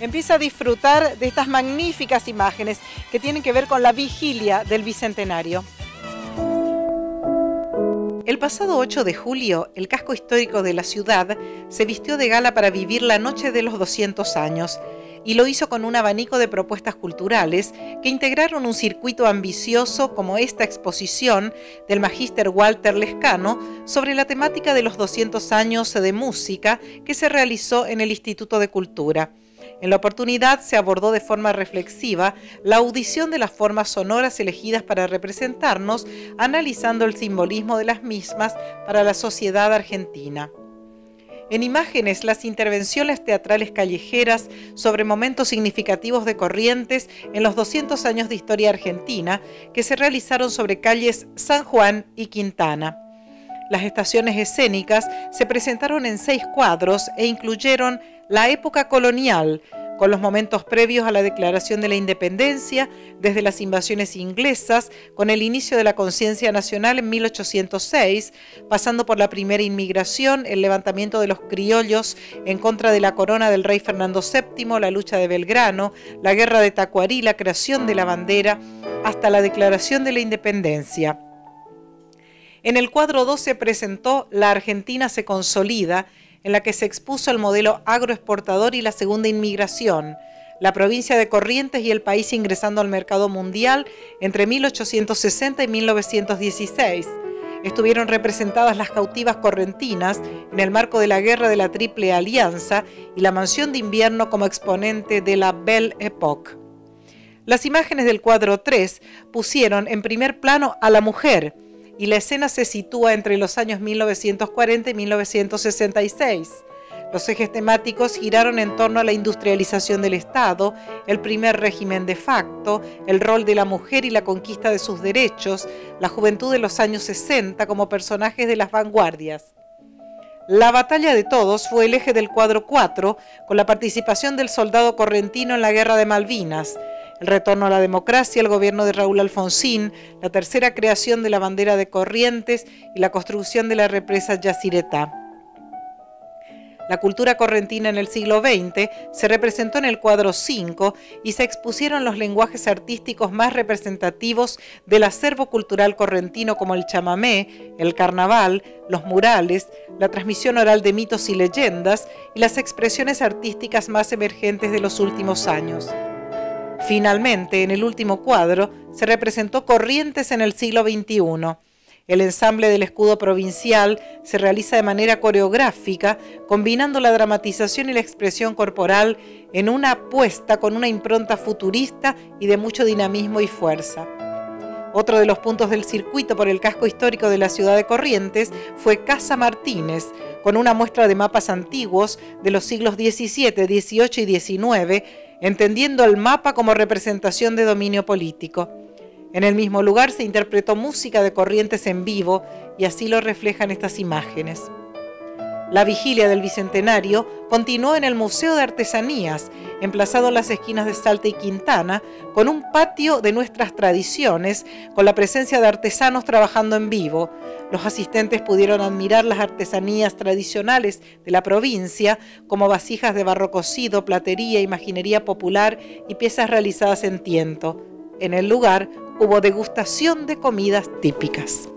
empieza a disfrutar de estas magníficas imágenes que tienen que ver con la vigilia del Bicentenario. El pasado 8 de julio, el casco histórico de la ciudad se vistió de gala para vivir la noche de los 200 años y lo hizo con un abanico de propuestas culturales que integraron un circuito ambicioso como esta exposición del magíster Walter Lescano sobre la temática de los 200 años de música que se realizó en el Instituto de Cultura. En la oportunidad se abordó de forma reflexiva la audición de las formas sonoras elegidas para representarnos, analizando el simbolismo de las mismas para la sociedad argentina. En imágenes, las intervenciones teatrales callejeras sobre momentos significativos de Corrientes en los 200 años de historia argentina que se realizaron sobre calles San Juan y Quintana. Las estaciones escénicas se presentaron en seis cuadros e incluyeron la época colonial, con los momentos previos a la declaración de la independencia, desde las invasiones inglesas, con el inicio de la conciencia nacional en 1806, pasando por la primera inmigración, el levantamiento de los criollos en contra de la corona del rey Fernando VII, la lucha de Belgrano, la guerra de Tacuarí, la creación de la bandera, hasta la declaración de la independencia. En el cuadro 2 se presentó La Argentina se consolida, en la que se expuso el modelo agroexportador y la segunda inmigración, la provincia de Corrientes y el país ingresando al mercado mundial entre 1860 y 1916. Estuvieron representadas las cautivas correntinas en el marco de la guerra de la Triple Alianza y la mansión de invierno como exponente de la Belle Époque. Las imágenes del cuadro 3 pusieron en primer plano a la mujer, y la escena se sitúa entre los años 1940 y 1966. Los ejes temáticos giraron en torno a la industrialización del Estado, el primer régimen de facto, el rol de la mujer y la conquista de sus derechos, la juventud de los años 60 como personajes de las vanguardias. La batalla de todos fue el eje del cuadro 4, con la participación del soldado correntino en la guerra de Malvinas, el retorno a la democracia, el gobierno de Raúl Alfonsín, la tercera creación de la bandera de Corrientes y la construcción de la represa Yacyretá. La cultura correntina en el siglo XX se representó en el cuadro 5 y se expusieron los lenguajes artísticos más representativos del acervo cultural correntino como el chamamé, el carnaval, los murales, la transmisión oral de mitos y leyendas y las expresiones artísticas más emergentes de los últimos años. Finalmente, en el último cuadro, se representó Corrientes en el siglo XXI. El ensamble del escudo provincial se realiza de manera coreográfica, combinando la dramatización y la expresión corporal en una apuesta con una impronta futurista y de mucho dinamismo y fuerza. Otro de los puntos del circuito por el casco histórico de la ciudad de Corrientes fue Casa Martínez, con una muestra de mapas antiguos de los siglos XVII, XVIII y XIX, entendiendo el mapa como representación de dominio político. En el mismo lugar se interpretó música de corrientes en vivo y así lo reflejan estas imágenes. La vigilia del Bicentenario continuó en el Museo de Artesanías, emplazado en las esquinas de Salta y Quintana, con un patio de nuestras tradiciones, con la presencia de artesanos trabajando en vivo. Los asistentes pudieron admirar las artesanías tradicionales de la provincia, como vasijas de barro cocido, platería, imaginería popular y piezas realizadas en tiento. En el lugar hubo degustación de comidas típicas.